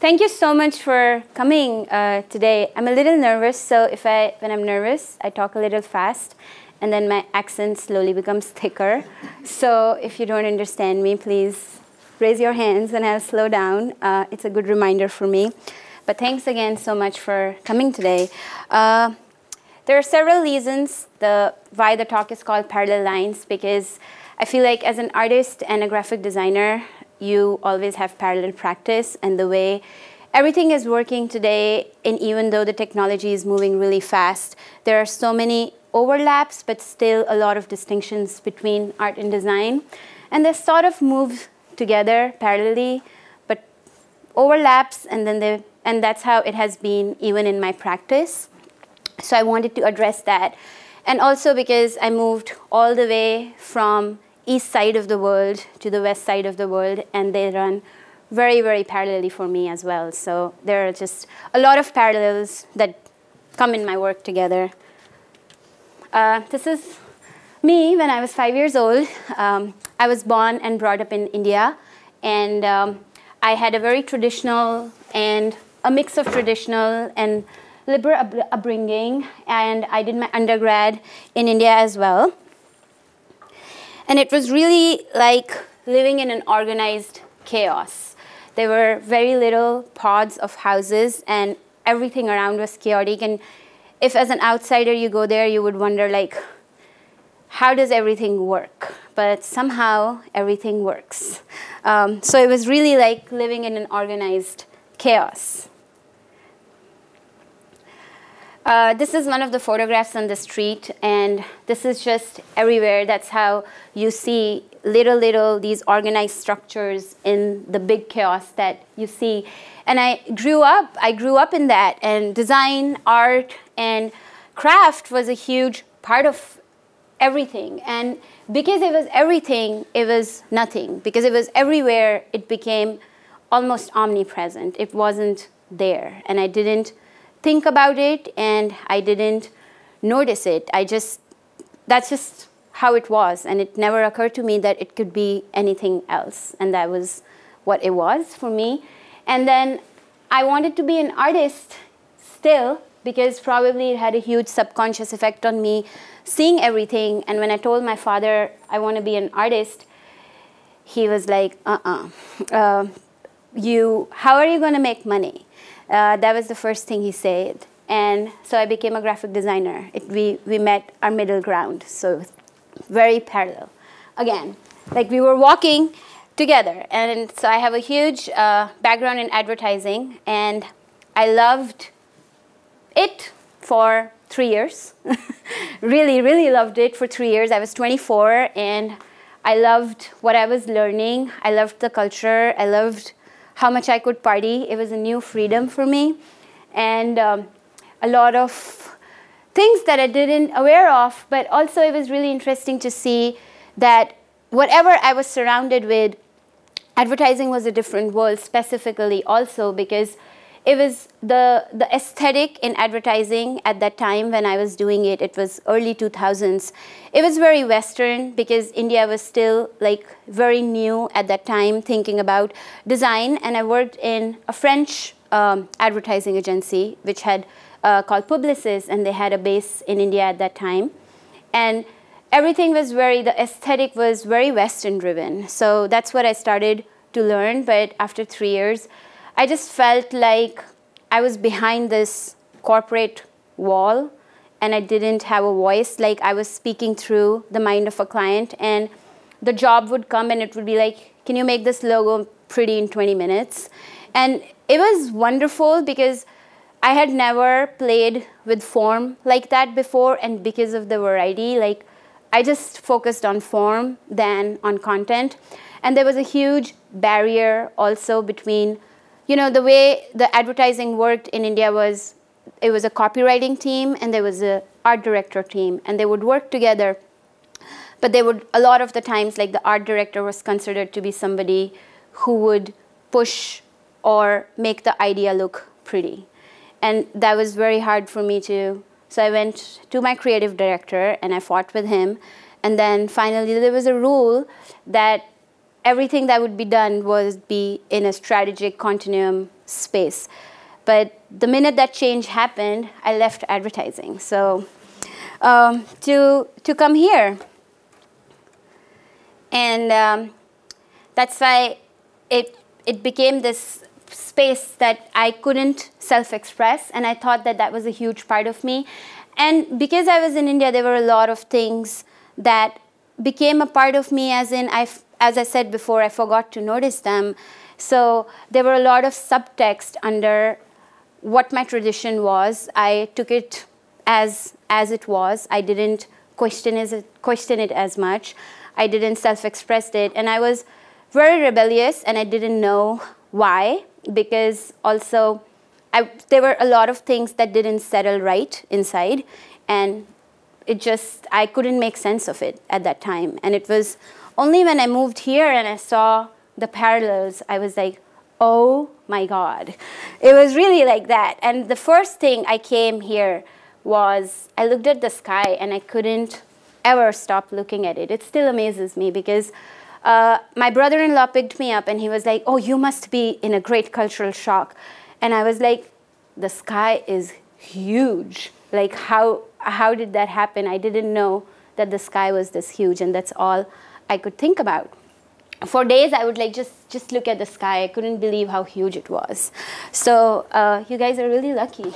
thank you so much for coming uh, today. I'm a little nervous, so if I, when I'm nervous, I talk a little fast, and then my accent slowly becomes thicker. So if you don't understand me, please raise your hands and I'll slow down. Uh, it's a good reminder for me. But thanks again so much for coming today. Uh, there are several reasons the, why the talk is called Parallel Lines, because I feel like as an artist and a graphic designer, you always have parallel practice and the way everything is working today, and even though the technology is moving really fast, there are so many overlaps, but still a lot of distinctions between art and design. And they sort of move together parallelly, but overlaps, and then they, and that's how it has been even in my practice. So I wanted to address that. And also because I moved all the way from east side of the world to the west side of the world, and they run very, very parallelly for me as well. So there are just a lot of parallels that come in my work together. Uh, this is me when I was five years old. Um, I was born and brought up in India, and um, I had a very traditional and a mix of traditional and liberal upbringing, and I did my undergrad in India as well. And it was really like living in an organized chaos. There were very little pods of houses, and everything around was chaotic. And if, as an outsider, you go there, you would wonder, like, how does everything work? But somehow everything works. Um, so it was really like living in an organized chaos. Uh, this is one of the photographs on the street, and this is just everywhere. That's how you see little, little these organized structures in the big chaos that you see. And I grew up, I grew up in that, and design, art, and craft was a huge part of everything. And because it was everything, it was nothing. Because it was everywhere, it became almost omnipresent. It wasn't there, and I didn't think about it and I didn't notice it. I just, that's just how it was. And it never occurred to me that it could be anything else. And that was what it was for me. And then I wanted to be an artist still because probably it had a huge subconscious effect on me seeing everything. And when I told my father I want to be an artist, he was like, uh-uh. Uh, you, how are you going to make money? Uh, that was the first thing he said. And so I became a graphic designer. It, we, we met our middle ground, so very parallel. Again, like we were walking together. And so I have a huge uh, background in advertising, and I loved it for three years. really, really loved it for three years. I was 24, and I loved what I was learning. I loved the culture. I loved how much I could party. It was a new freedom for me. And um, a lot of things that I didn't aware of, but also it was really interesting to see that whatever I was surrounded with, advertising was a different world specifically also because it was the, the aesthetic in advertising at that time when I was doing it, it was early 2000s. It was very Western because India was still like very new at that time thinking about design. And I worked in a French um, advertising agency which had uh, called Publicis and they had a base in India at that time. And everything was very, the aesthetic was very Western driven. So that's what I started to learn. But after three years, I just felt like I was behind this corporate wall and I didn't have a voice. Like I was speaking through the mind of a client and the job would come and it would be like, can you make this logo pretty in 20 minutes? And it was wonderful because I had never played with form like that before and because of the variety, like I just focused on form than on content. And there was a huge barrier also between you know, the way the advertising worked in India was it was a copywriting team and there was a art director team and they would work together. But they would, a lot of the times, like the art director was considered to be somebody who would push or make the idea look pretty. And that was very hard for me to, so I went to my creative director and I fought with him. And then finally there was a rule that everything that would be done was be in a strategic continuum space. But the minute that change happened, I left advertising. So um, to, to come here, and um, that's why it, it became this space that I couldn't self-express, and I thought that that was a huge part of me. And because I was in India, there were a lot of things that became a part of me as in I as I said before, I forgot to notice them. So there were a lot of subtext under what my tradition was. I took it as, as it was. I didn't question it, question it as much. I didn't self-express it. And I was very rebellious and I didn't know why because also I, there were a lot of things that didn't settle right inside and it just, I couldn't make sense of it at that time. And it was only when I moved here and I saw the parallels, I was like, oh my God. It was really like that. And the first thing I came here was I looked at the sky and I couldn't ever stop looking at it. It still amazes me because uh, my brother-in-law picked me up and he was like, oh, you must be in a great cultural shock. And I was like, the sky is huge. Like how, how did that happen? I didn't know that the sky was this huge and that's all I could think about. For days, I would like just just look at the sky. I couldn't believe how huge it was. So uh, you guys are really lucky.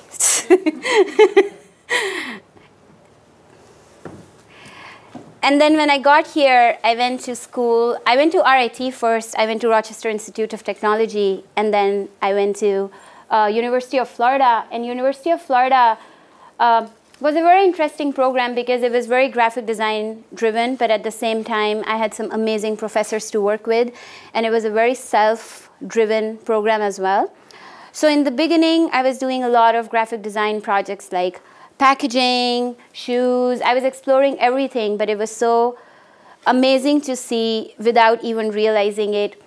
and then when I got here, I went to school. I went to RIT first. I went to Rochester Institute of Technology, and then I went to uh, University of Florida. And University of Florida. Uh, was a very interesting program because it was very graphic design driven, but at the same time, I had some amazing professors to work with, and it was a very self driven program as well. So, in the beginning, I was doing a lot of graphic design projects like packaging, shoes. I was exploring everything, but it was so amazing to see without even realizing it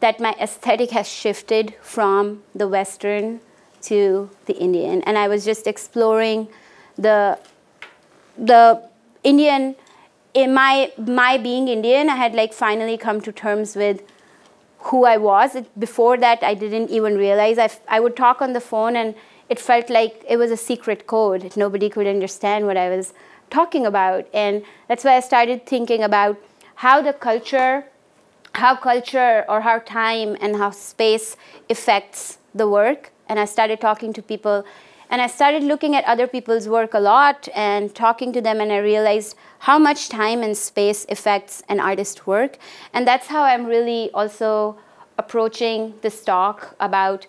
that my aesthetic has shifted from the Western to the Indian. And I was just exploring the the Indian in my my being Indian, I had like finally come to terms with who I was. It, before that, I didn't even realize. I, I would talk on the phone and it felt like it was a secret code. Nobody could understand what I was talking about. And that's why I started thinking about how the culture, how culture or how time and how space affects the work. And I started talking to people and I started looking at other people's work a lot and talking to them, and I realized how much time and space affects an artist's work. And that's how I'm really also approaching this talk about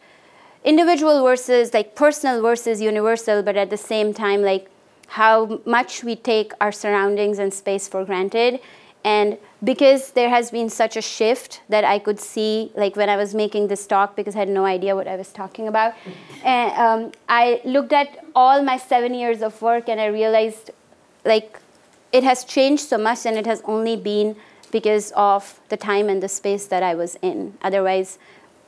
individual versus like personal versus universal, but at the same time, like how much we take our surroundings and space for granted and because there has been such a shift that I could see, like when I was making this talk, because I had no idea what I was talking about, and um, I looked at all my seven years of work and I realized, like, it has changed so much, and it has only been because of the time and the space that I was in. Otherwise,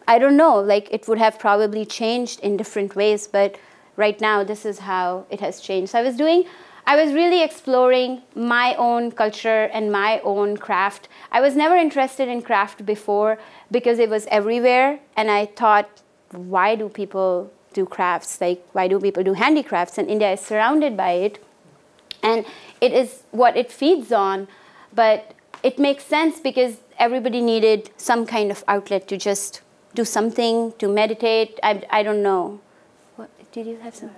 I don't know, like, it would have probably changed in different ways, but right now, this is how it has changed. So I was doing I was really exploring my own culture and my own craft. I was never interested in craft before because it was everywhere, and I thought, why do people do crafts? Like, why do people do handicrafts? And India is surrounded by it, and it is what it feeds on. But it makes sense because everybody needed some kind of outlet to just do something, to meditate. I, I don't know. What, did you have some?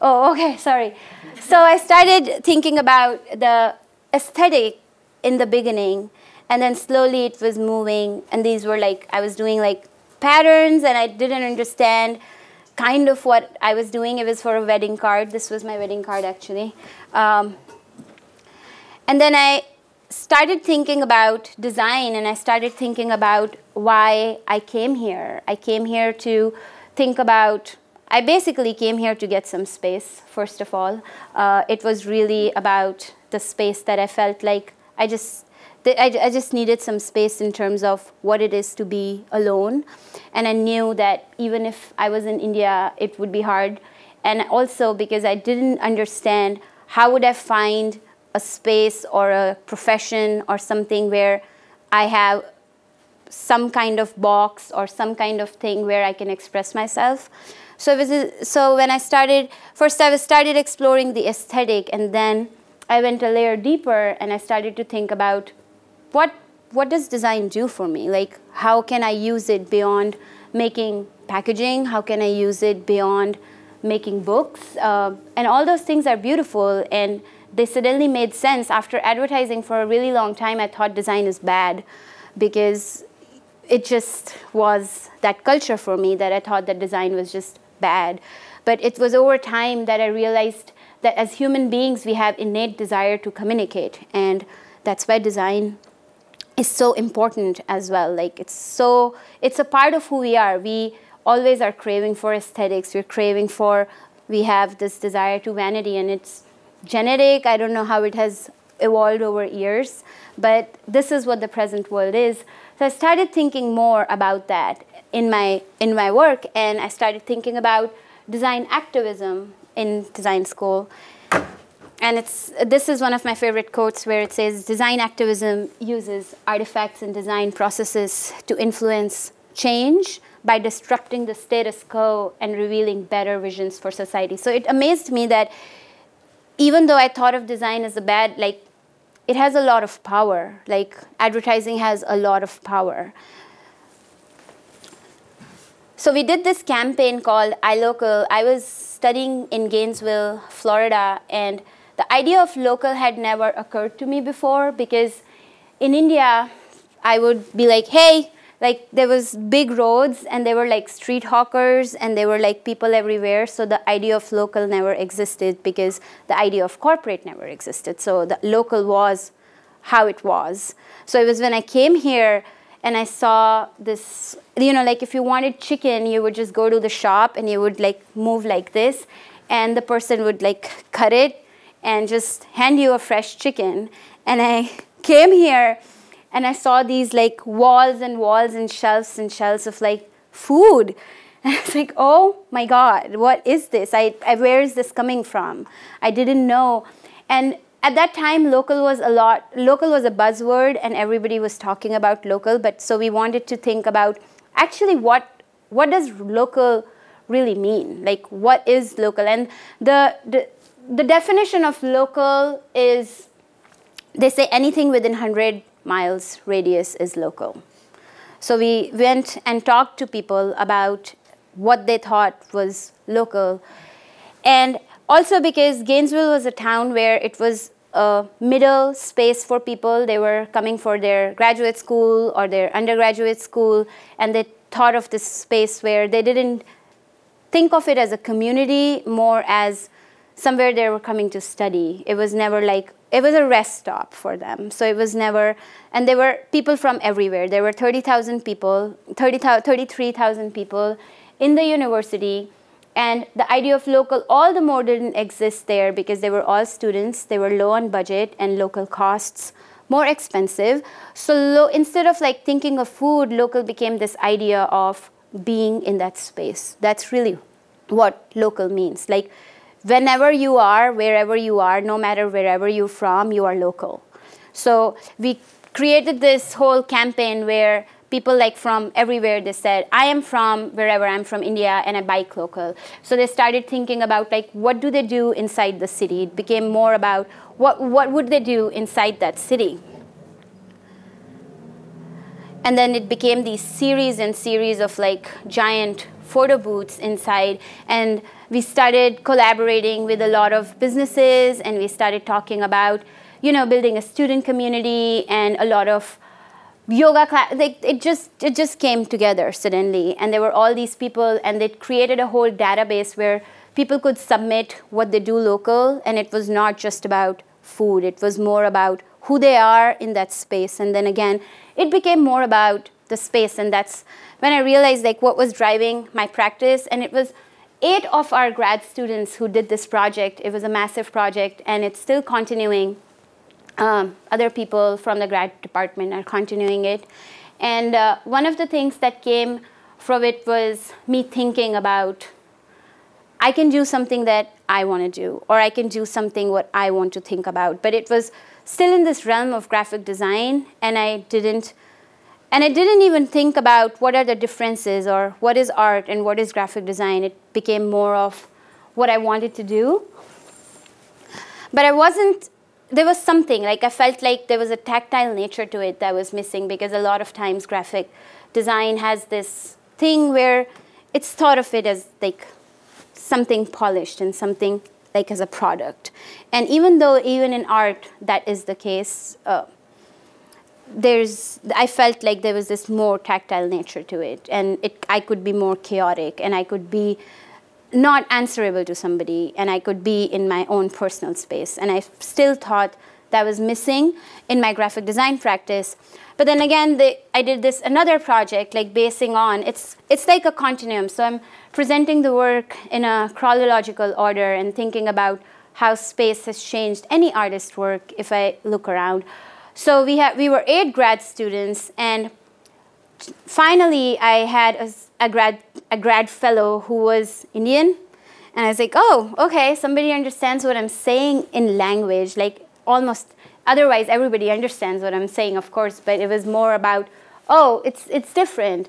Oh, okay, sorry. So I started thinking about the aesthetic in the beginning, and then slowly it was moving, and these were like, I was doing like patterns, and I didn't understand kind of what I was doing. It was for a wedding card. This was my wedding card, actually. Um, and then I started thinking about design, and I started thinking about why I came here. I came here to think about I basically came here to get some space, first of all. Uh, it was really about the space that I felt like I just, I, I just needed some space in terms of what it is to be alone. And I knew that even if I was in India, it would be hard. And also because I didn't understand how would I find a space or a profession or something where I have some kind of box or some kind of thing where I can express myself. So, was, so when I started, first I started exploring the aesthetic and then I went a layer deeper and I started to think about what, what does design do for me? Like how can I use it beyond making packaging? How can I use it beyond making books? Uh, and all those things are beautiful and they suddenly made sense. After advertising for a really long time, I thought design is bad because it just was that culture for me that I thought that design was just bad. But it was over time that I realized that as human beings, we have innate desire to communicate. And that's why design is so important as well. Like it's so, it's a part of who we are. We always are craving for aesthetics. We're craving for, we have this desire to vanity and it's genetic. I don't know how it has evolved over years, but this is what the present world is. So I started thinking more about that in my, in my work, and I started thinking about design activism in design school. And it's, this is one of my favorite quotes where it says, design activism uses artifacts and design processes to influence change by disrupting the status quo and revealing better visions for society. So it amazed me that even though I thought of design as a bad, like, it has a lot of power. Like, advertising has a lot of power. So we did this campaign called iLocal. I was studying in Gainesville, Florida, and the idea of local had never occurred to me before because in India, I would be like, hey, like there was big roads and there were like street hawkers and there were like people everywhere. So the idea of local never existed because the idea of corporate never existed. So the local was how it was. So it was when i came here and i saw this you know like if you wanted chicken you would just go to the shop and you would like move like this and the person would like cut it and just hand you a fresh chicken and i came here and I saw these like walls and walls and shelves and shelves of like food. And I was like, oh my God, what is this? I, I, where is this coming from? I didn't know. And at that time, local was a lot, local was a buzzword and everybody was talking about local. But so we wanted to think about actually what, what does local really mean? Like what is local? And the, the, the definition of local is, they say anything within 100 miles radius is local. So we went and talked to people about what they thought was local. And also because Gainesville was a town where it was a middle space for people. They were coming for their graduate school or their undergraduate school, and they thought of this space where they didn't think of it as a community, more as somewhere they were coming to study. It was never like, it was a rest stop for them. So it was never, and there were people from everywhere. There were 30,000 people, 30, 33,000 people in the university. And the idea of local all the more didn't exist there because they were all students, they were low on budget and local costs more expensive. So instead of like thinking of food, local became this idea of being in that space. That's really what local means. Like whenever you are, wherever you are, no matter wherever you're from, you are local. So we created this whole campaign where people like from everywhere they said i am from wherever i'm from india and i bike local so they started thinking about like what do they do inside the city? It became more about what what would they do inside that city? And then it became these series and series of like giant photo booths inside. And we started collaborating with a lot of businesses and we started talking about, you know, building a student community and a lot of yoga class like it just it just came together suddenly. And there were all these people and they created a whole database where people could submit what they do local. And it was not just about food. It was more about who they are in that space. And then again it became more about the space. And that's when i realized like what was driving my practice. And it was eight of our grad students who did this project. It was a massive project, and it's still continuing. Um, other people from the grad department are continuing it. And uh, one of the things that came from it was me thinking about I can do something that I want to do, or I can do something what I want to think about. But it was still in this realm of graphic design, and I didn't and I didn't even think about what are the differences or what is art and what is graphic design. It became more of what I wanted to do. But I wasn't, there was something, like I felt like there was a tactile nature to it that was missing because a lot of times graphic design has this thing where it's thought of it as like something polished and something like as a product. And even though even in art that is the case, uh, there's I felt like there was this more tactile nature to it, and it I could be more chaotic, and I could be not answerable to somebody, and I could be in my own personal space, and I still thought that was missing in my graphic design practice. But then again, the, I did this another project, like basing on it's it's like a continuum. So I'm presenting the work in a chronological order and thinking about how space has changed any artist's work if I look around. So we, had, we were eight grad students, and finally I had a, a, grad, a grad fellow who was Indian. And I was like, oh, okay, somebody understands what I'm saying in language, like almost, otherwise everybody understands what I'm saying, of course, but it was more about, oh, it's, it's different.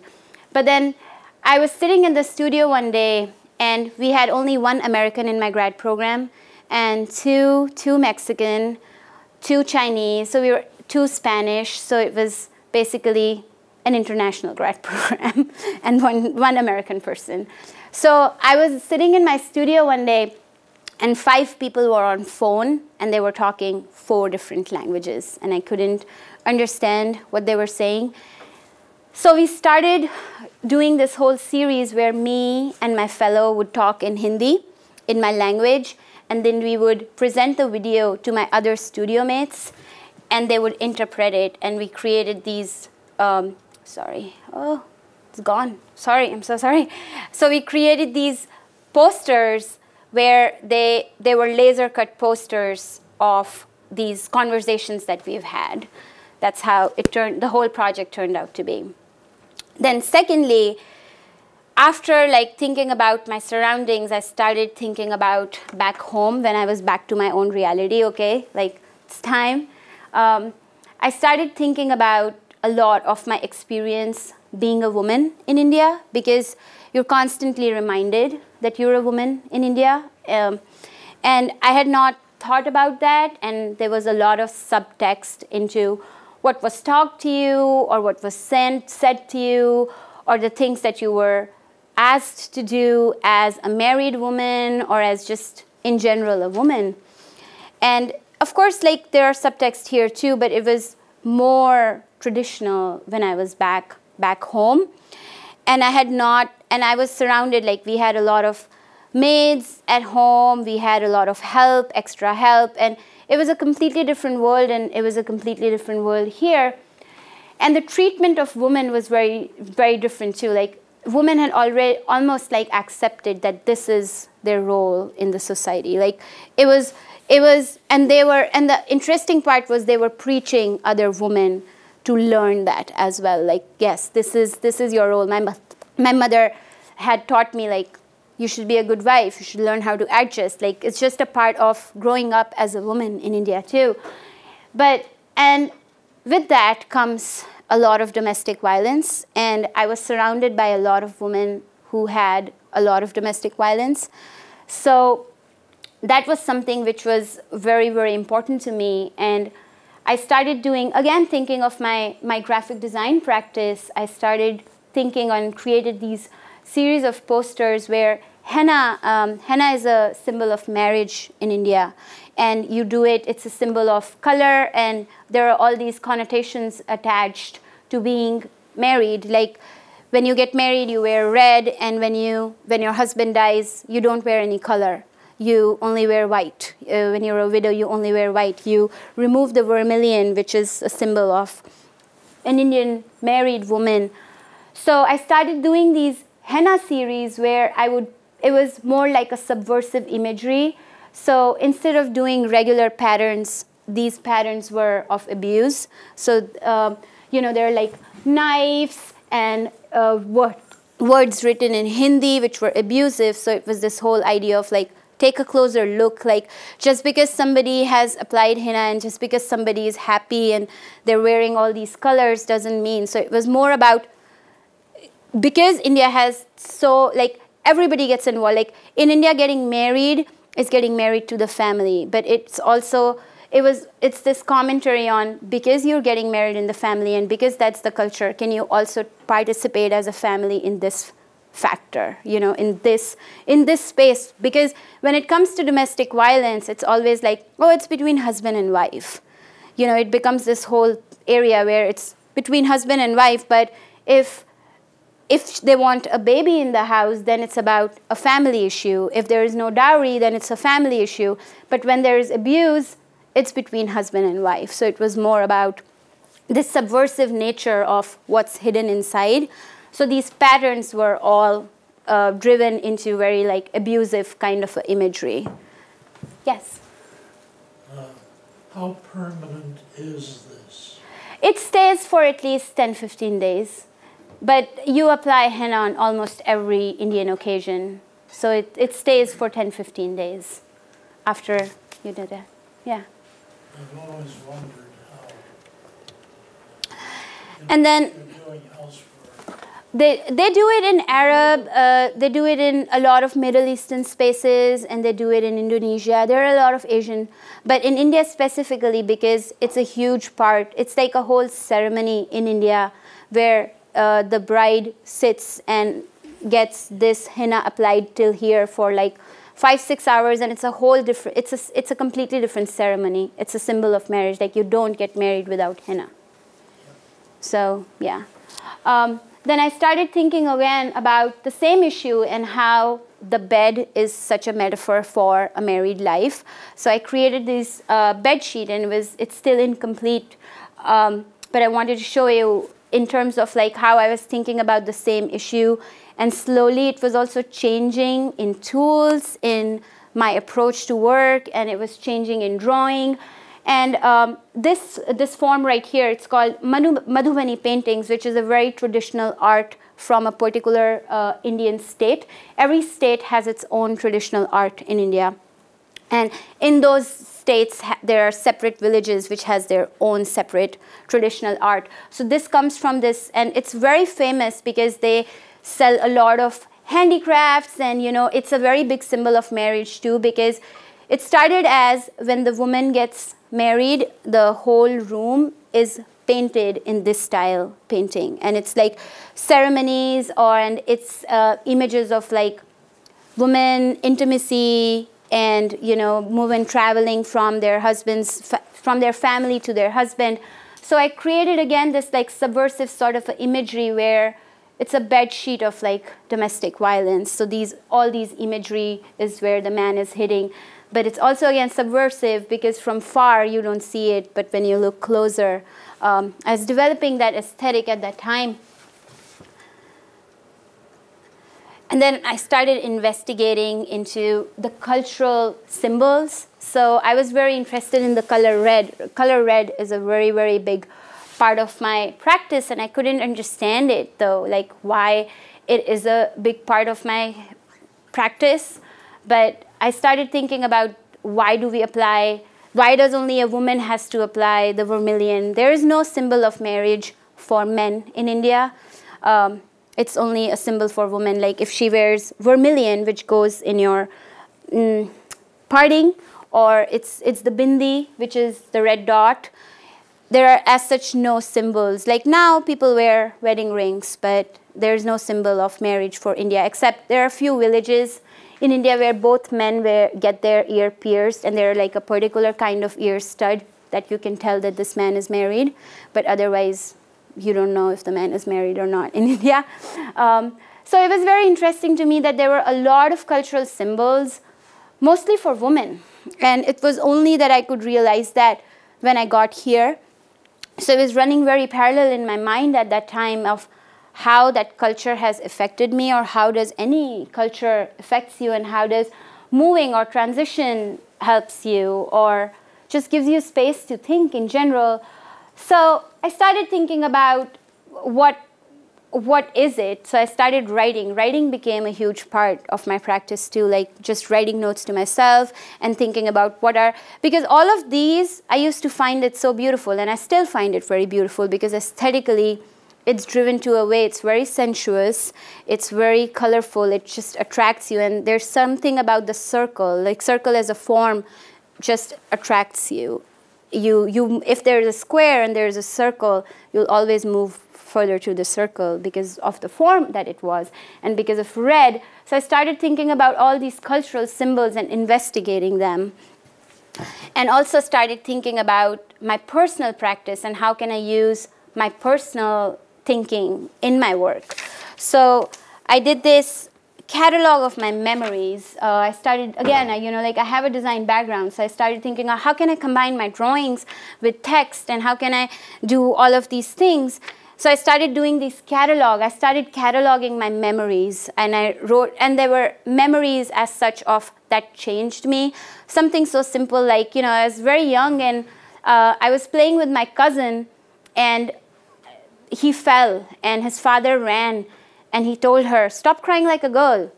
But then I was sitting in the studio one day, and we had only one American in my grad program, and two, two Mexican, two Chinese. So we were two Spanish, so it was basically an international grad program and one, one American person. So I was sitting in my studio one day and five people were on phone and they were talking four different languages and I couldn't understand what they were saying. So we started doing this whole series where me and my fellow would talk in Hindi, in my language, and then we would present the video to my other studio mates and they would interpret it and we created these um, sorry. Oh it's gone. Sorry i'm so sorry. So we created these posters where they they were laser cut posters of these conversations that we've had. That's how it turned the whole project turned out to be. Then secondly after like thinking about my surroundings i started thinking about back home when i was back to my own reality okay? Like it's time. Um, I started thinking about a lot of my experience being a woman in India because you're constantly reminded that you're a woman in India. Um, and I had not thought about that, and there was a lot of subtext into what was talked to you or what was sent, said to you or the things that you were asked to do as a married woman or as just in general a woman. And of course, like there are subtext here too, but it was more traditional when I was back back home. And I had not, and I was surrounded, like we had a lot of maids at home, we had a lot of help, extra help, and it was a completely different world, and it was a completely different world here. And the treatment of women was very, very different too. Like women had already almost like accepted that this is their role in the society. Like it was it was and they were and the interesting part was they were preaching other women to learn that as well. Like yes this is this is your role. My, my mother had taught me like you should be a good wife. You should learn how to adjust. Like it's just a part of growing up as a woman in india too. But and with that comes a lot of domestic violence. And i was surrounded by a lot of women who had a lot of domestic violence. So that was something which was very, very important to me. And I started doing, again, thinking of my, my graphic design practice. I started thinking and created these series of posters where henna, um, henna is a symbol of marriage in India. And you do it, it's a symbol of color, and there are all these connotations attached to being married. Like when you get married, you wear red, and when, you, when your husband dies, you don't wear any color you only wear white. Uh, when you're a widow, you only wear white. You remove the vermilion, which is a symbol of an Indian married woman. So I started doing these henna series where I would, it was more like a subversive imagery. So instead of doing regular patterns, these patterns were of abuse. So, uh, you know, there are like knives and uh, words written in Hindi which were abusive. So it was this whole idea of like take a closer look. Like just because somebody has applied henna and just because somebody is happy and they're wearing all these colors doesn't mean. So it was more about because India has so like everybody gets involved. Like in India, getting married is getting married to the family, but it's also it was it's this commentary on because you're getting married in the family and because that's the culture can you also participate as a family in this factor you know in this in this space because when it comes to domestic violence it's always like oh it's between husband and wife you know it becomes this whole area where it's between husband and wife but if if they want a baby in the house, then it's about a family issue. If there is no dowry, then it's a family issue. But when there is abuse, it's between husband and wife. So it was more about this subversive nature of what's hidden inside. So these patterns were all uh, driven into very like abusive kind of imagery. Yes? Uh, how permanent is this? It stays for at least 10, 15 days. But you apply henna on almost every Indian occasion. So it, it stays for 10, 15 days after you did it. Yeah. I've always wondered how. And then they, they do it in Arab, uh, they do it in a lot of Middle Eastern spaces, and they do it in Indonesia. There are a lot of Asian, but in India specifically, because it's a huge part, it's like a whole ceremony in India where uh, the bride sits and gets this henna applied till here for like five six hours and it's a whole different it's a it's a completely different ceremony. It's a symbol of marriage like you don't get married without henna. So yeah. Um, then i started thinking again about the same issue and how the bed is such a metaphor for a married life. So i created this uh, bed sheet and it was it's still incomplete. Um, but i wanted to show you in terms of like how i was thinking about the same issue. And slowly it was also changing in tools, in my approach to work, and it was changing in drawing. And um, this, this form right here, it's called Madhubani paintings, which is a very traditional art from a particular uh, Indian state. Every state has its own traditional art in India. And in those states, there are separate villages which has their own separate traditional art. So this comes from this, and it's very famous because they sell a lot of handicrafts and you know it's a very big symbol of marriage too because it started as when the woman gets married the whole room is painted in this style painting and it's like ceremonies or and it's uh, images of like women intimacy and you know moving traveling from their husbands from their family to their husband so i created again this like subversive sort of imagery where it's a bed sheet of like domestic violence. So these all these imagery is where the man is hitting. But it's also again subversive because from far you don't see it, but when you look closer, um, I was developing that aesthetic at that time. And then I started investigating into the cultural symbols. So I was very interested in the color red. Color red is a very, very big part of my practice and I couldn't understand it though, like why it is a big part of my practice. But I started thinking about why do we apply, why does only a woman has to apply the vermilion? There is no symbol of marriage for men in India. Um, it's only a symbol for women. Like if she wears vermilion, which goes in your mm, parting, or it's, it's the bindi, which is the red dot, there are as such no symbols. Like now people wear wedding rings, but there's no symbol of marriage for India, except there are a few villages in India where both men wear, get their ear pierced and they're like a particular kind of ear stud that you can tell that this man is married, but otherwise you don't know if the man is married or not in India. Um, so it was very interesting to me that there were a lot of cultural symbols, mostly for women. And it was only that I could realize that when I got here, so it was running very parallel in my mind at that time of how that culture has affected me or how does any culture affects you and how does moving or transition helps you or just gives you space to think in general. So I started thinking about what what is it? So I started writing. Writing became a huge part of my practice too, like just writing notes to myself and thinking about what are, because all of these, I used to find it so beautiful and I still find it very beautiful because aesthetically, it's driven to a way, it's very sensuous, it's very colorful, it just attracts you. And there's something about the circle, like circle as a form just attracts you. You, you, if there's a square and there's a circle, you'll always move further to the circle because of the form that it was and because of red. So I started thinking about all these cultural symbols and investigating them. And also started thinking about my personal practice and how can I use my personal thinking in my work. So I did this catalog of my memories. Uh, I started, again, I, you know, like I have a design background, so I started thinking, oh, how can I combine my drawings with text and how can I do all of these things? So I started doing this catalog. I started cataloging my memories, and I wrote, and there were memories as such of that changed me. Something so simple like, you know, I was very young and uh, I was playing with my cousin, and he fell, and his father ran, and he told her, "Stop crying like a girl."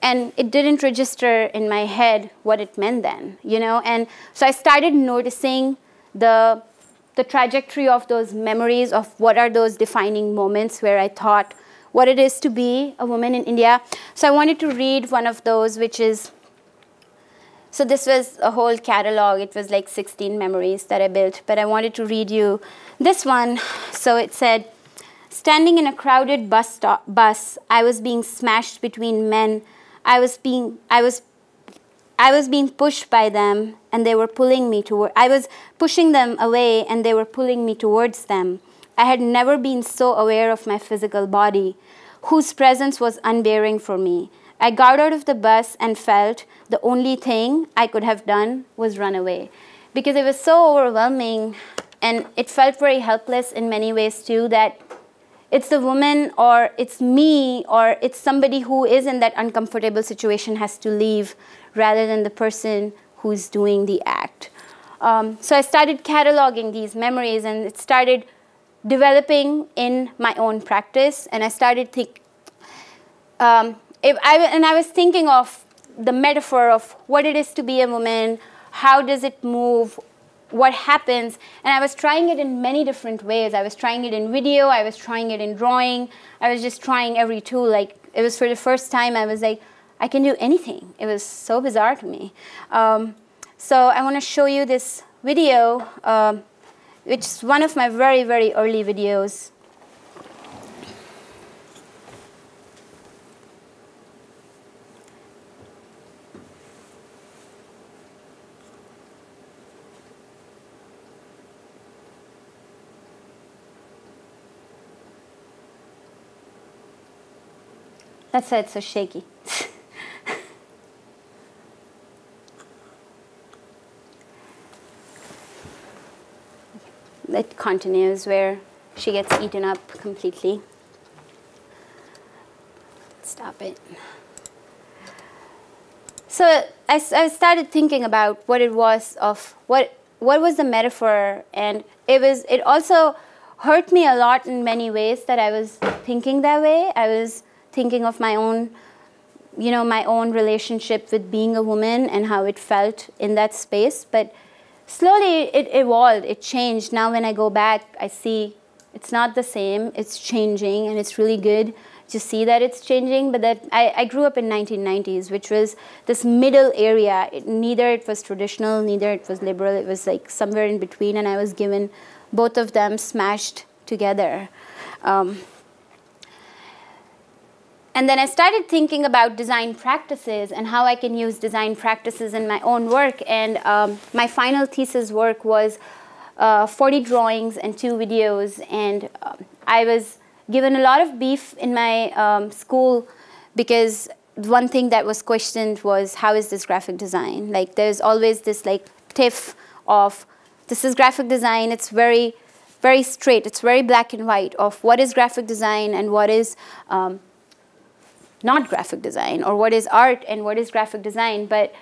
And it didn't register in my head what it meant then, you know. And so I started noticing the the trajectory of those memories of what are those defining moments where I thought what it is to be a woman in India. So I wanted to read one of those, which is so this was a whole catalog. It was like 16 memories that I built, but I wanted to read you this one. So it said, standing in a crowded bus stop, bus, I was being smashed between men. I was being, I was I was being pushed by them and they were pulling me toward I was pushing them away and they were pulling me towards them. I had never been so aware of my physical body, whose presence was unbearing for me. I got out of the bus and felt the only thing I could have done was run away because it was so overwhelming and it felt very helpless in many ways too that it's the woman or it's me or it's somebody who is in that uncomfortable situation has to leave rather than the person who's doing the act. Um, so I started cataloging these memories and it started developing in my own practice and I started think, um, I, and I was thinking of the metaphor of what it is to be a woman, how does it move, what happens, and I was trying it in many different ways. I was trying it in video, I was trying it in drawing, I was just trying every tool. Like it was for the first time I was like, I can do anything. It was so bizarre to me. Um, so I want to show you this video, um, which is one of my very, very early videos. That's why it's so shaky. it continues where she gets eaten up completely. Stop it. So I, I started thinking about what it was of what what was the metaphor, and it was it also hurt me a lot in many ways that I was thinking that way. I was thinking of my own, you know, my own relationship with being a woman and how it felt in that space, but slowly it evolved, it changed. Now when I go back, I see it's not the same, it's changing, and it's really good to see that it's changing. But that I, I grew up in 1990s, which was this middle area. It, neither it was traditional, neither it was liberal. It was like somewhere in between, and I was given both of them smashed together. Um, and then I started thinking about design practices and how I can use design practices in my own work. And um, my final thesis work was uh, 40 drawings and two videos. And um, I was given a lot of beef in my um, school because one thing that was questioned was how is this graphic design? Like there's always this like tiff of this is graphic design. It's very, very straight. It's very black and white of what is graphic design and what is um, not graphic design or what is art and what is graphic design, but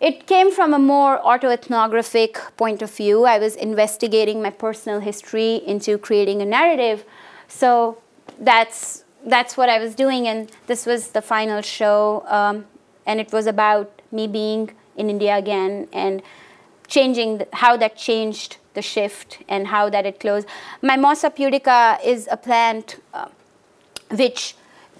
it came from a more autoethnographic point of view. I was investigating my personal history into creating a narrative. So that's that's what I was doing, and this was the final show, um, and it was about me being in India again and changing the, how that changed the shift and how that it closed. My Mimosa pudica is a plant uh, which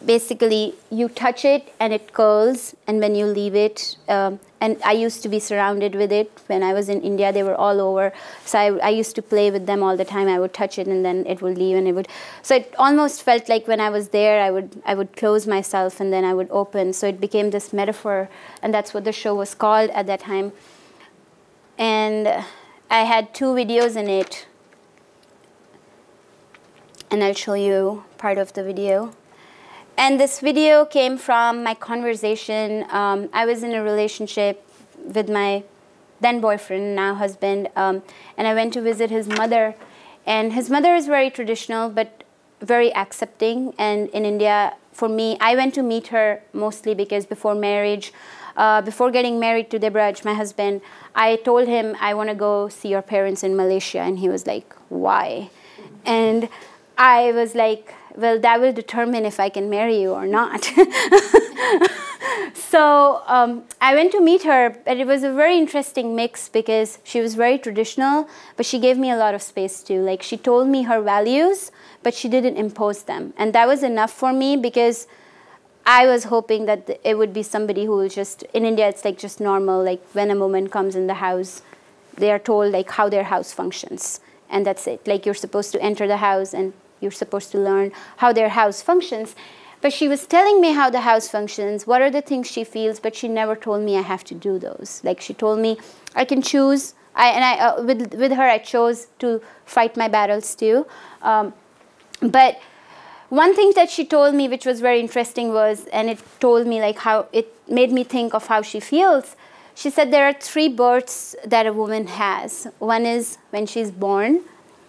basically you touch it and it curls and when you leave it um, and i used to be surrounded with it. When i was in india they were all over. So I, I, used to play with them all the time. I would touch it and then it would leave and it would so it almost felt like when i was there i would i would close myself and then i would open. So it became this metaphor and that's what the show was called at that time. And i had two videos in it. And i'll show you part of the video and this video came from my conversation. Um, I was in a relationship with my then boyfriend, now husband, um, and I went to visit his mother. And his mother is very traditional, but very accepting. And in India, for me, I went to meet her mostly because before marriage, uh, before getting married to Debraj, my husband, I told him I want to go see your parents in Malaysia, and he was like, "Why?" And I was like, well, that will determine if I can marry you or not. so um, I went to meet her, and it was a very interesting mix because she was very traditional, but she gave me a lot of space too. Like she told me her values, but she didn't impose them. And that was enough for me because I was hoping that it would be somebody who will just, in India, it's like just normal, like when a woman comes in the house, they are told like how their house functions. And that's it. Like you're supposed to enter the house and you're supposed to learn how their house functions. But she was telling me how the house functions, what are the things she feels, but she never told me I have to do those. Like she told me I can choose, I, and I, uh, with, with her I chose to fight my battles too. Um, but one thing that she told me which was very interesting was, and it told me like how, it made me think of how she feels. She said there are three births that a woman has. One is when she's born,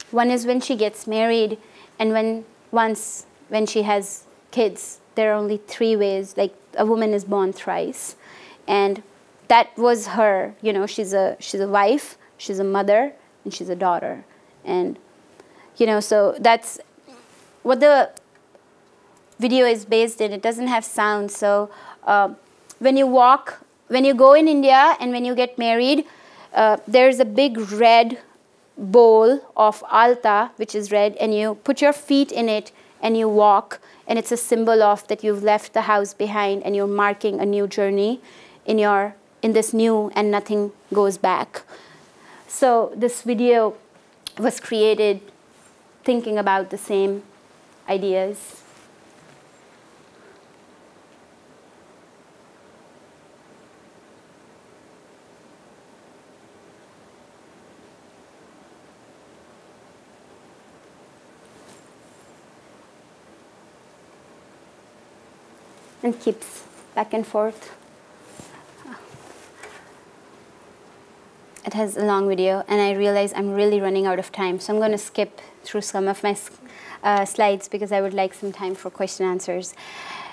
one is when she gets married, and when once when she has kids, there are only three ways. Like a woman is born thrice, and that was her. You know, she's a she's a wife, she's a mother, and she's a daughter, and you know, so that's what the video is based in. It doesn't have sound, so uh, when you walk, when you go in India, and when you get married, uh, there's a big red bowl of alta, which is red, and you put your feet in it and you walk, and it's a symbol of that you've left the house behind and you're marking a new journey in your in this new and nothing goes back. So this video was created thinking about the same ideas. And keeps back and forth. It has a long video and I realize I'm really running out of time so I'm going to skip through some of my uh, slides because I would like some time for question answers.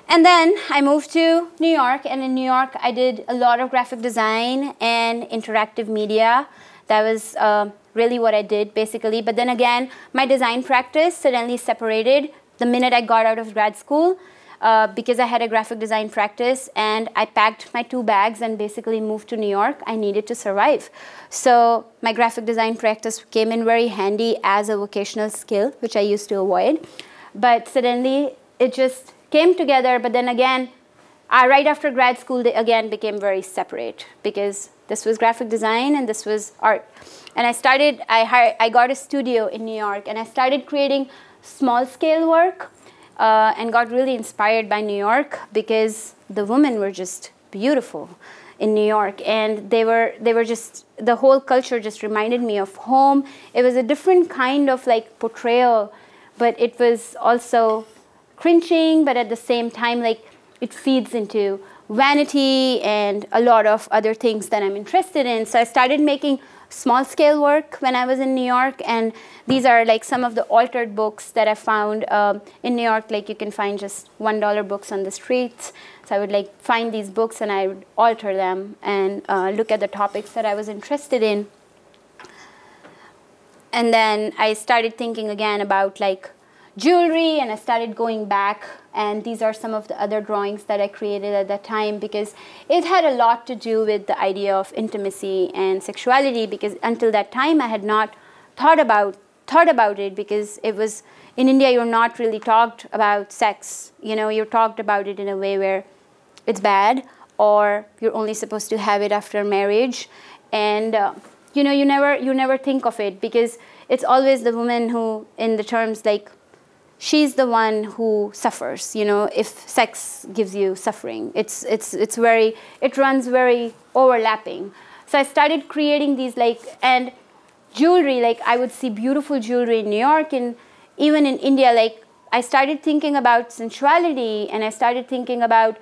And then I moved to New York and in New York I did a lot of graphic design and interactive media. That was uh, really what I did basically. But then again, my design practice suddenly separated the minute I got out of grad school uh, because I had a graphic design practice and I packed my two bags and basically moved to New York. I needed to survive. So my graphic design practice came in very handy as a vocational skill, which I used to avoid. But suddenly it just came together. But then again, uh, right after grad school, they again became very separate because this was graphic design and this was art. And I started, I, hired, I got a studio in New York and I started creating small scale work uh, and got really inspired by New York because the women were just beautiful in New York. And they were they were just the whole culture just reminded me of home. It was a different kind of like portrayal but it was also cringing but at the same time like it feeds into vanity and a lot of other things that I'm interested in so I started making small scale work when I was in New York. And these are like some of the altered books that I found um, in New York. Like you can find just $1 books on the streets. So I would like find these books and I would alter them and uh, look at the topics that I was interested in. And then I started thinking again about like jewelry and I started going back and these are some of the other drawings that I created at that time because it had a lot to do with the idea of intimacy and sexuality because until that time I had not thought about thought about it because it was in India you're not really talked about sex. You know you're talked about it in a way where it's bad or you're only supposed to have it after marriage. And uh, you know you never you never think of it because it's always the woman who in the terms like she's the one who suffers you know if sex gives you suffering. It's it's it's very it runs very overlapping. So i started creating these like and jewelry like i would see beautiful jewelry in new york and even in india like i started thinking about sensuality and i started thinking about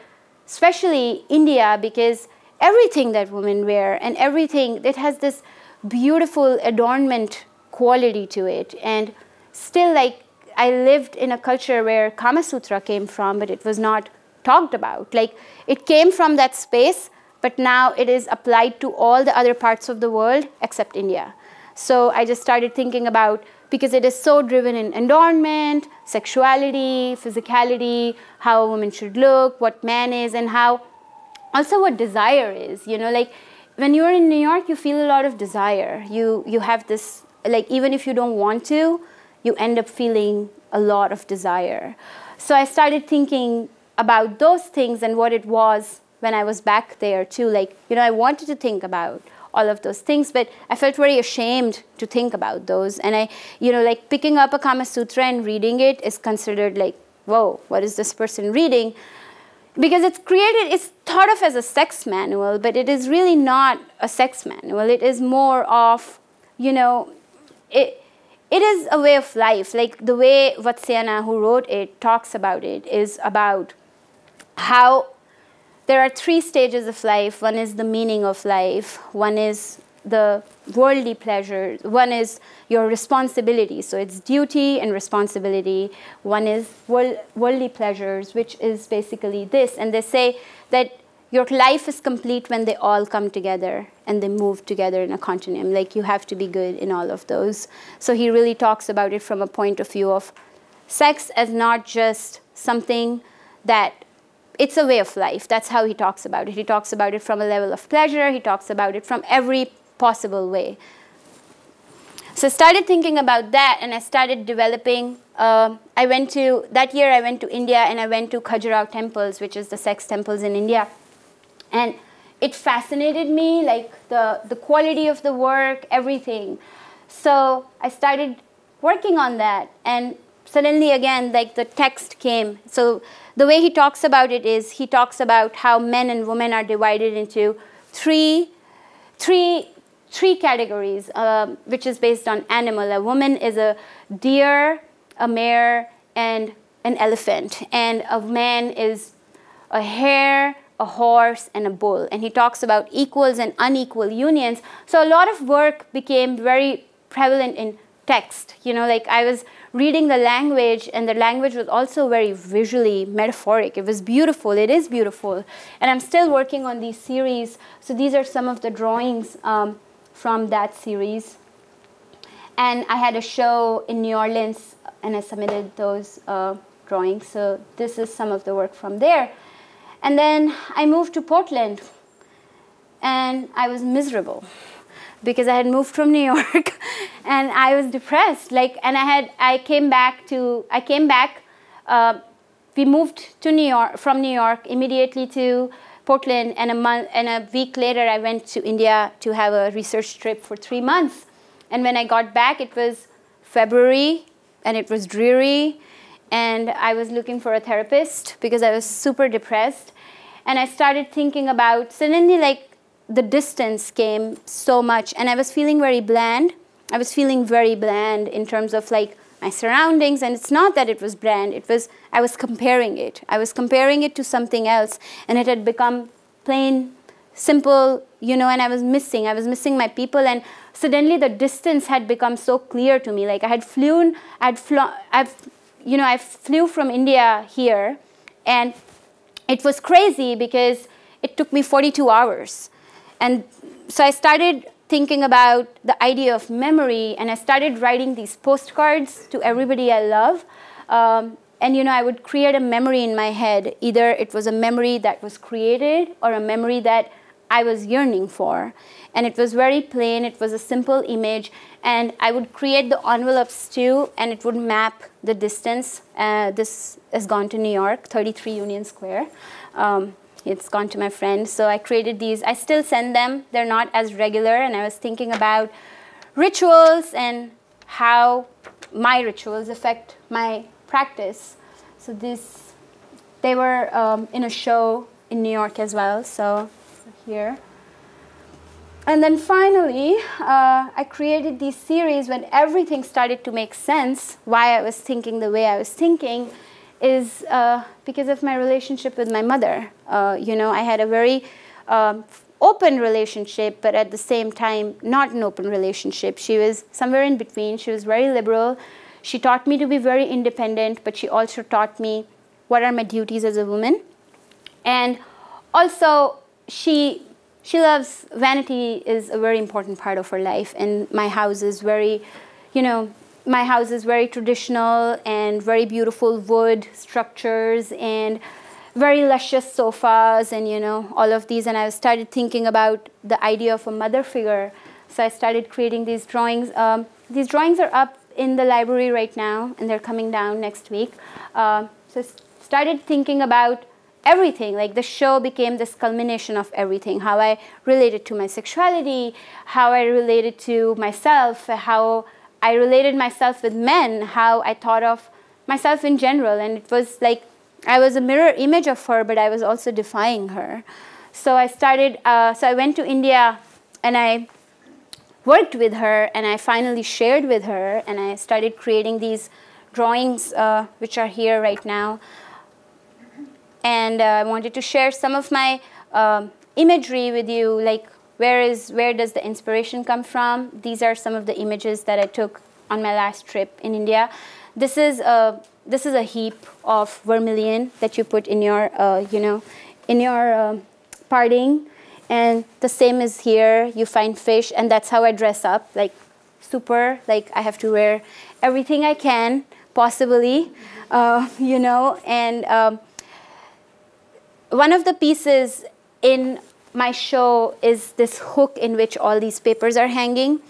especially india because everything that women wear and everything it has this beautiful adornment quality to it. And still like I lived in a culture where Kama Sutra came from, but it was not talked about. Like it came from that space, but now it is applied to all the other parts of the world except India. So I just started thinking about because it is so driven in adornment, sexuality, physicality, how a woman should look, what man is, and how also what desire is. You know, like when you're in New York, you feel a lot of desire. You you have this like even if you don't want to, you end up feeling a lot of desire. So I started thinking about those things and what it was when I was back there too. Like, you know, I wanted to think about all of those things, but I felt very ashamed to think about those. And I, you know, like picking up a Kama Sutra and reading it is considered like, whoa, what is this person reading? Because it's created, it's thought of as a sex manual, but it is really not a sex manual. It is more of, you know, it, it is a way of life. Like the way Vatsyayana, who wrote it, talks about it, is about how there are three stages of life. One is the meaning of life, one is the worldly pleasures, one is your responsibility. So it's duty and responsibility. One is world, worldly pleasures, which is basically this. And they say that your life is complete when they all come together and they move together in a continuum. Like you have to be good in all of those. So he really talks about it from a point of view of sex as not just something that it's a way of life. That's how he talks about it. He talks about it from a level of pleasure. He talks about it from every possible way. So I started thinking about that and I started developing. Uh, I went to, that year I went to India and I went to Khajuraho temples, which is the sex temples in India. And it fascinated me, like the, the quality of the work, everything. So I started working on that. And suddenly, again, like the text came. So the way he talks about it is he talks about how men and women are divided into three, three, three categories, uh, which is based on animal. A woman is a deer, a mare, and an elephant. And a man is a hare, a horse and a bull. And he talks about equals and unequal unions. So a lot of work became very prevalent in text. You know, like I was reading the language, and the language was also very visually metaphoric. It was beautiful. It is beautiful. And I'm still working on these series. So these are some of the drawings um, from that series. And I had a show in New Orleans, and I submitted those uh, drawings. So this is some of the work from there. And then I moved to Portland and I was miserable because I had moved from New York and I was depressed. Like, and I had, I came back to, I came back, uh, we moved to New York, from New York immediately to Portland and a month, and a week later I went to India to have a research trip for three months. And when I got back, it was February and it was dreary and I was looking for a therapist because I was super depressed. And I started thinking about, suddenly like the distance came so much and I was feeling very bland. I was feeling very bland in terms of like my surroundings and it's not that it was bland, it was, I was comparing it. I was comparing it to something else and it had become plain, simple, you know, and I was missing, I was missing my people and suddenly the distance had become so clear to me. Like I had flown, I'd flown, I've you know, I flew from India here, and it was crazy because it took me 42 hours. And so I started thinking about the idea of memory, and I started writing these postcards to everybody I love Um, and you know, I would create a memory in my head. Either it was a memory that was created or a memory that I was yearning for. And it was very plain, it was a simple image. And I would create the envelopes too, and it would map the distance. Uh, this has gone to New York, 33 Union Square. Um, it's gone to my friend. So I created these. I still send them. They're not as regular. And I was thinking about rituals and how my rituals affect my practice. So this, they were um, in a show in New York as well. So here. And then finally, uh, I created these series when everything started to make sense, why I was thinking the way I was thinking, is uh, because of my relationship with my mother. Uh, you know, I had a very um, open relationship, but at the same time, not an open relationship. She was somewhere in between. She was very liberal. She taught me to be very independent, but she also taught me what are my duties as a woman. And also, she she loves vanity is a very important part of her life and my house is very you know my house is very traditional and very beautiful wood structures and very luscious sofas and you know all of these. And i started thinking about the idea of a mother figure. So i started creating these drawings. Um, these drawings are up in the library right now and they're coming down next week. Uh, so started thinking about everything. Like the show became this culmination of everything how I related to my sexuality, how I related to myself, how I related myself with men, how I thought of myself in general. And it was like I was a mirror image of her, but I was also defying her. So I started, uh, so I went to India and I worked with her and I finally shared with her and I started creating these drawings, uh, which are here right now and uh, I wanted to share some of my um, imagery with you, like where is where does the inspiration come from? These are some of the images that I took on my last trip in India. This is a this is a heap of vermilion that you put in your uh, you know in your uh, parting, and the same is here. You find fish, and that's how I dress up, like super. Like I have to wear everything I can possibly, uh, you know, and um, one of the pieces in my show is this hook in which all these papers are hanging.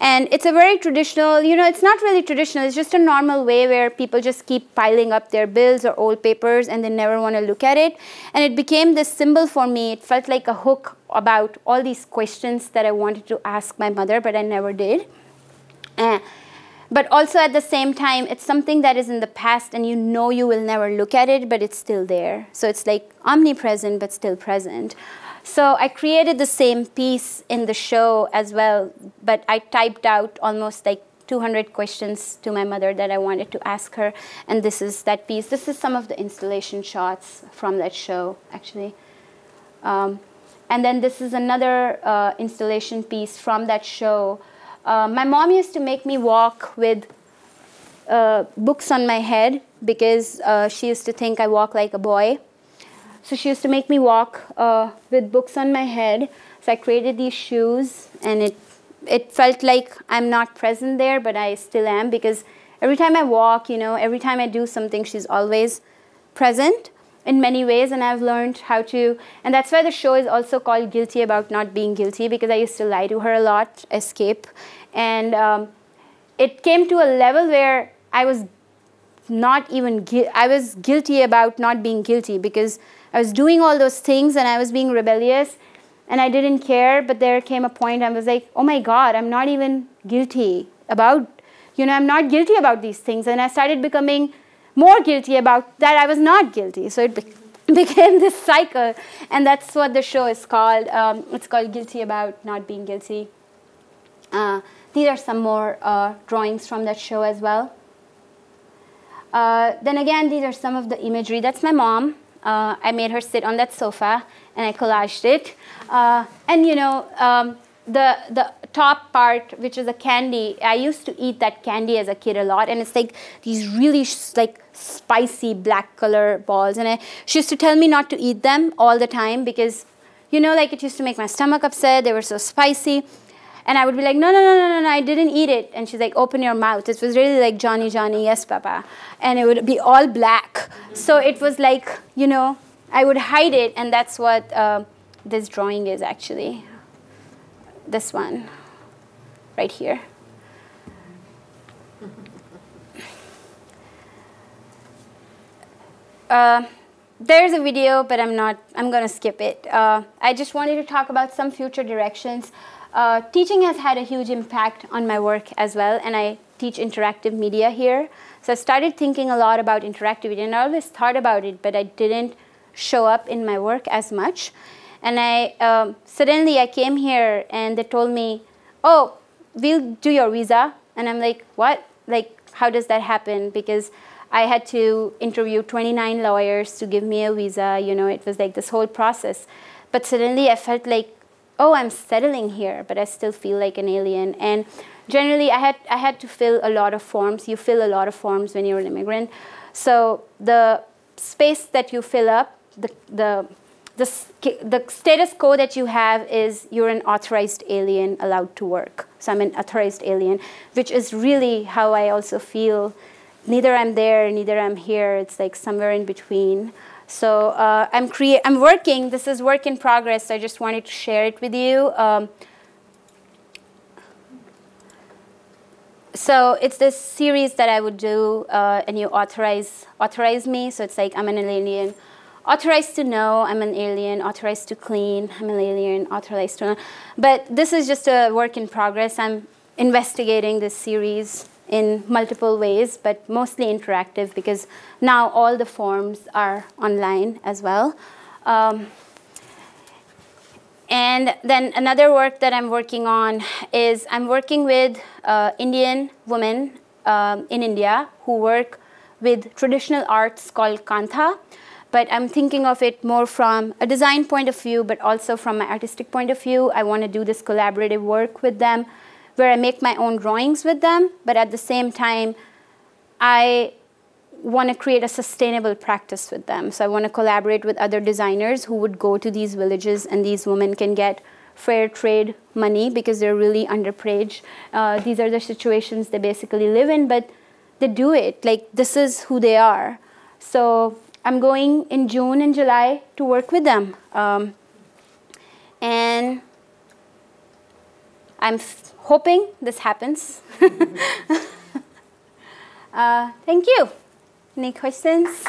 And it's a very traditional, you know, it's not really traditional, it's just a normal way where people just keep piling up their bills or old papers and they never want to look at it. And it became this symbol for me. It felt like a hook about all these questions that I wanted to ask my mother, but I never did. Uh, but also at the same time, it's something that is in the past and you know you will never look at it, but it's still there. So it's like omnipresent, but still present. So I created the same piece in the show as well, but I typed out almost like 200 questions to my mother that I wanted to ask her. And this is that piece. This is some of the installation shots from that show, actually. Um, and then this is another uh, installation piece from that show uh, my mom used to make me walk with uh, books on my head because uh, she used to think I walk like a boy. So she used to make me walk uh, with books on my head. So I created these shoes, and it it felt like I'm not present there, but I still am because every time I walk, you know, every time I do something, she's always present in many ways and I've learned how to and that's why the show is also called guilty about not being guilty because I used to lie to her a lot escape. And um, it came to a level where I was not even I was guilty about not being guilty because I was doing all those things and I was being rebellious and I didn't care but there came a point I was like oh my god I'm not even guilty about you know I'm not guilty about these things. And I started becoming more guilty about that I was not guilty. So it be became this cycle, and that's what the show is called. Um, it's called Guilty About Not Being Guilty. Uh, these are some more uh, drawings from that show as well. Uh, then again, these are some of the imagery. That's my mom. Uh, I made her sit on that sofa and I collaged it. Uh, and you know, um, the, the top part, which is a candy, I used to eat that candy as a kid a lot. And it's like these really like spicy black color balls. And I, she used to tell me not to eat them all the time because, you know, like it used to make my stomach upset. They were so spicy. And I would be like, no, no, no, no, no, no, I didn't eat it. And she's like, open your mouth. It was really like, Johnny, Johnny, yes, Papa. And it would be all black. So it was like, you know, I would hide it. And that's what uh, this drawing is actually. This one, right here. Uh, there's a video, but I'm not, I'm gonna skip it. Uh, I just wanted to talk about some future directions. Uh, teaching has had a huge impact on my work as well, and I teach interactive media here. So I started thinking a lot about interactivity, and I always thought about it, but I didn't show up in my work as much. And I um, suddenly I came here, and they told me, "Oh, we'll do your visa," and I'm like, "What? Like, how does that happen?" Because I had to interview 29 lawyers to give me a visa. You know, it was like this whole process. But suddenly I felt like, oh, I'm settling here, but I still feel like an alien. And generally, I had, I had to fill a lot of forms. You fill a lot of forms when you're an immigrant. So the space that you fill up, the, the, the, the status quo that you have is you're an authorized alien allowed to work. So I'm an authorized alien, which is really how I also feel neither I'm there, neither I'm here. It's like somewhere in between. So uh, I'm create. I'm working. This is work in progress. I just wanted to share it with you. Um, so it's this series that I would do, uh, and you authorize authorize me. So it's like I'm an alien, authorized to know I'm an alien, authorized to clean I'm an alien, authorized to. Know. But this is just a work in progress. I'm investigating this series in multiple ways, but mostly interactive because now all the forms are online as well. Um, and then another work that I'm working on is I'm working with uh, Indian women um, in India who work with traditional arts called Kantha. But I'm thinking of it more from a design point of view, but also from my artistic point of view. I want to do this collaborative work with them where I make my own drawings with them, but at the same time, I want to create a sustainable practice with them. So I want to collaborate with other designers who would go to these villages and these women can get fair trade money because they're really underprivileged. Uh, these are the situations they basically live in, but they do it. Like, this is who they are. So I'm going in June and July to work with them. Um, and I'm hoping this happens. uh, thank you. Any questions?